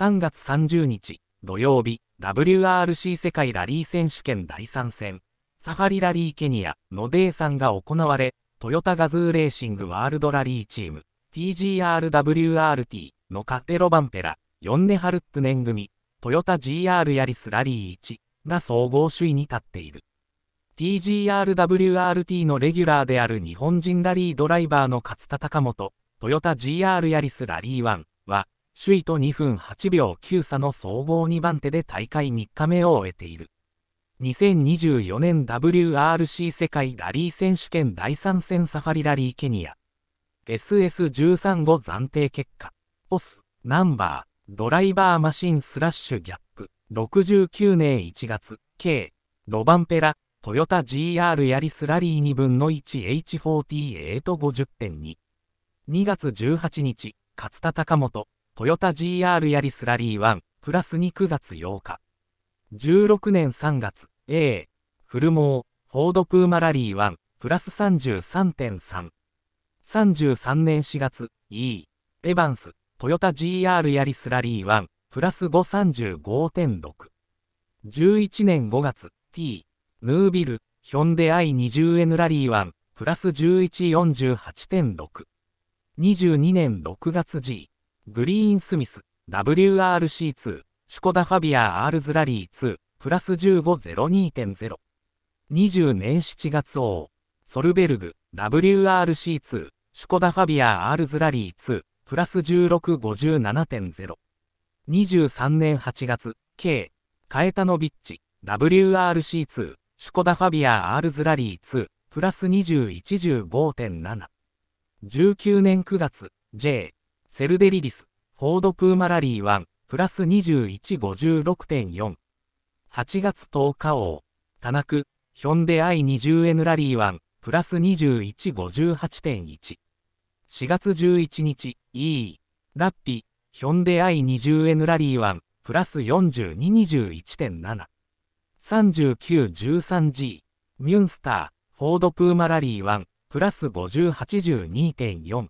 3月30日土曜日 WRC 世界ラリー選手権第3戦サファリラリーケニアのデーさんが行われトヨタガズーレーシングワールドラリーチーム TGRWRT のカテロバンペラヨンネハルットネン組トヨタ GR ヤリスラリー1が総合首位に立っている。TGRWRT のレギュラーである日本人ラリードライバーの勝田貴元、トヨタ GR ヤリスラリー1は、首位と2分8秒9差の総合2番手で大会3日目を終えている。2024年 WRC 世界ラリー選手権第3戦サファリラリーケニア。SS13 後暫定結果。ポス、ナンバー、ドライバーマシンスラッシュギャップ。69年1月、K、ロバンペラ、トヨタ GR ヤリスラリー2分の 1H4850.2。2月18日、勝田高本、トヨタ GR ヤリスラリー1、プラス2 9月8日。16年3月、A、フルモー、フォードプーマラリー1、プラス33.3。33年4月、E、エヴァンス、トヨタ GR ヤリスラリー1、プラス535.6。11年5月、T、ヌービル、ヒョンデ i20N ラリー1、プラス1148.6。22年6月 G、グリーンスミス、WRC2、シュコダファビア R ズラリー2、プラス1502.0。20年7月 O、ソルベルグ、WRC2、シュコダファビア R ズラリー2、プラス1657.0。23年8月、K、カエタノビッチ、WRC2、シュコダファビア R ズラリー2、プラス2115.7。19年9月、J、セルデリリス、フォードプーマラリー1、プラス2156.4。8月10日王、タナク、ヒョンデ i20N ラリー1、プラス2158.1。4月11日、E、ラッピ、ヒョンデ i20N ラリー1、プラス4221.7。3913G、ミュンスター、フォードプーマラリー1、プラス5082.4。